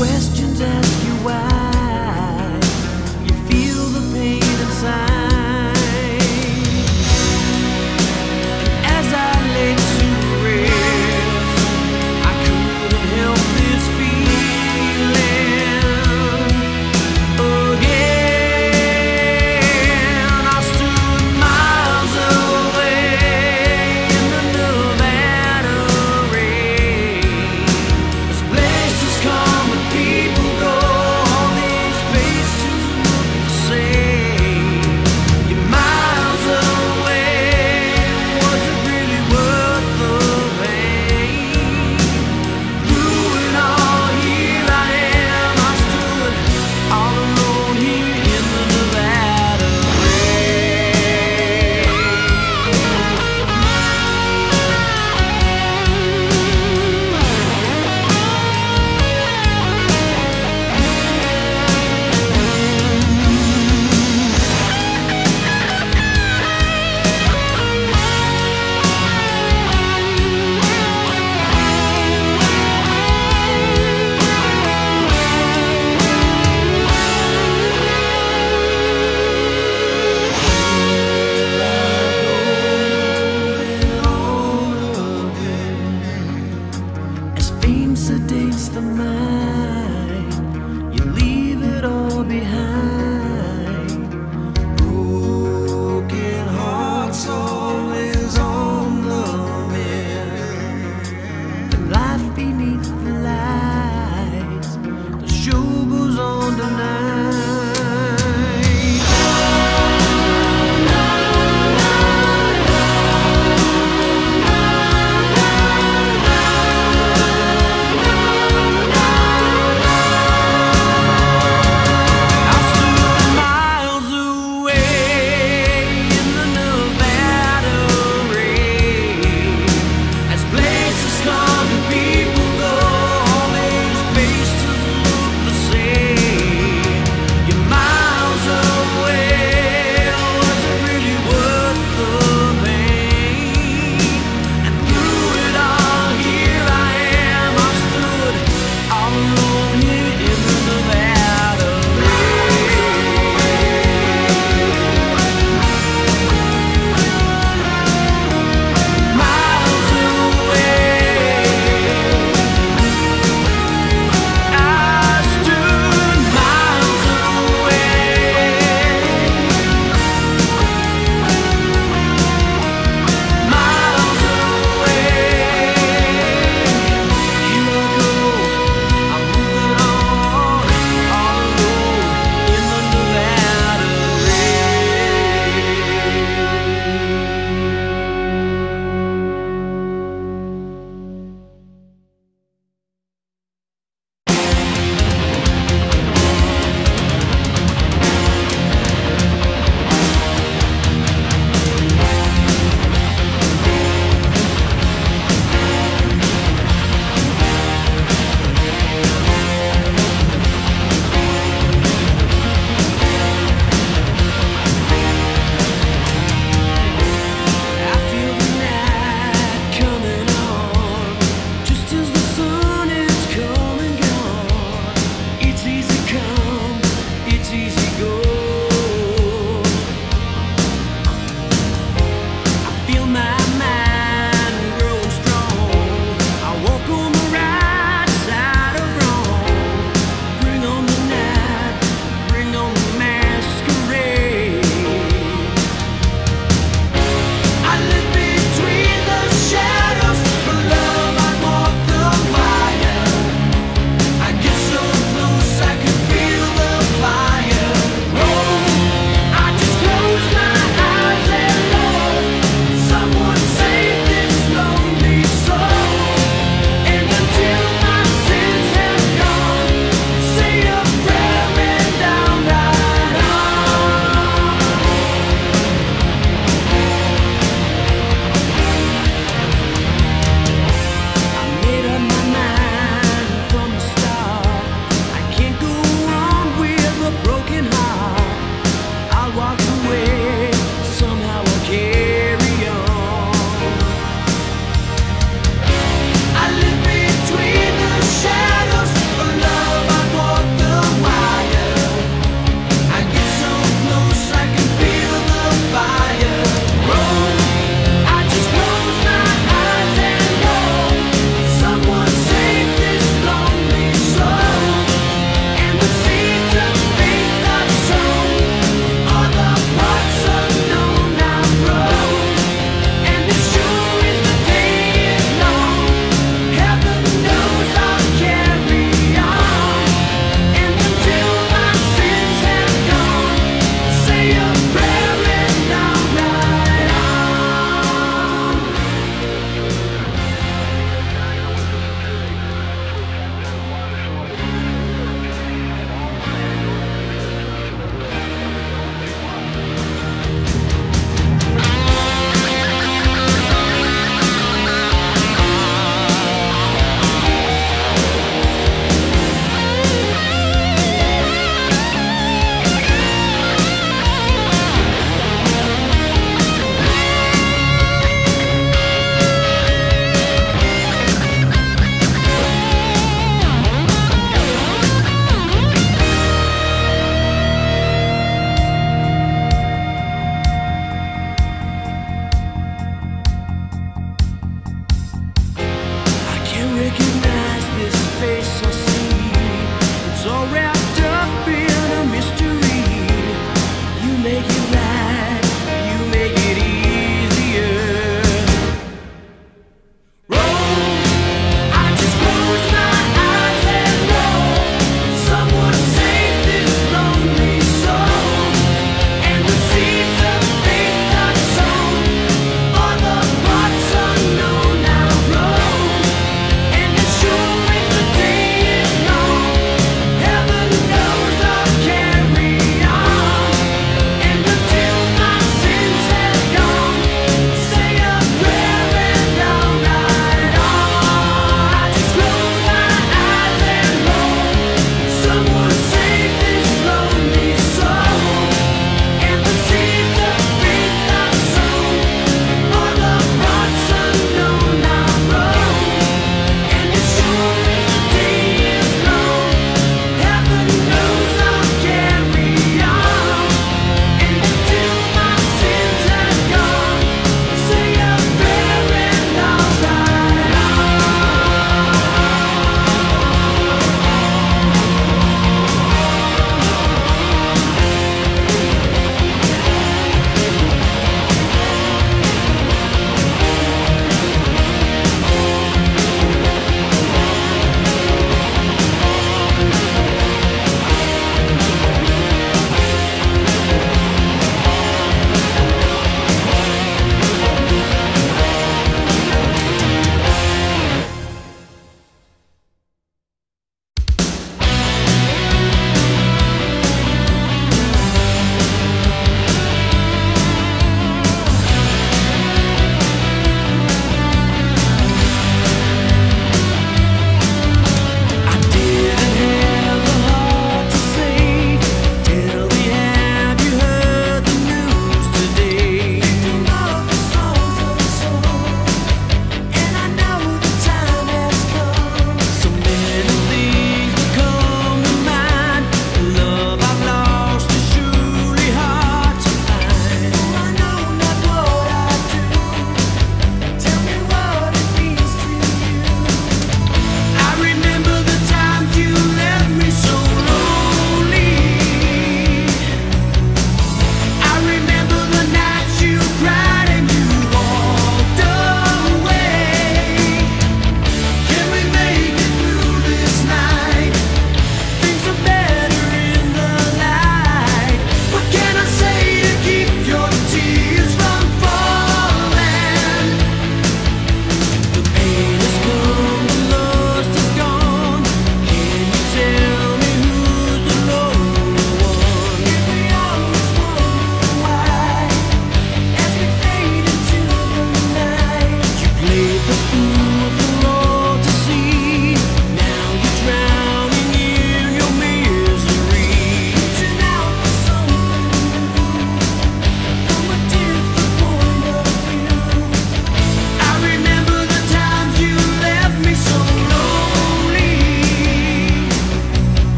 questions asked.